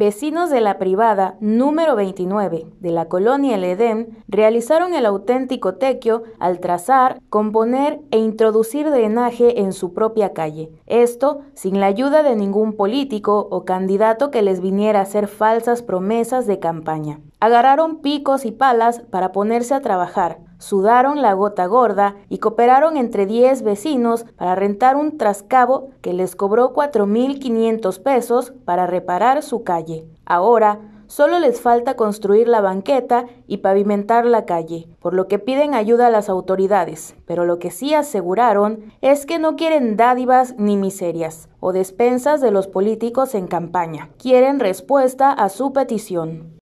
Vecinos de la privada número 29 de la colonia El Edén realizaron el auténtico tequio al trazar, componer e introducir drenaje en su propia calle. Esto sin la ayuda de ningún político o candidato que les viniera a hacer falsas promesas de campaña. Agarraron picos y palas para ponerse a trabajar, sudaron la gota gorda y cooperaron entre 10 vecinos para rentar un trascabo que les cobró 4.500 pesos para reparar su calle. Ahora, solo les falta construir la banqueta y pavimentar la calle, por lo que piden ayuda a las autoridades, pero lo que sí aseguraron es que no quieren dádivas ni miserias o despensas de los políticos en campaña, quieren respuesta a su petición.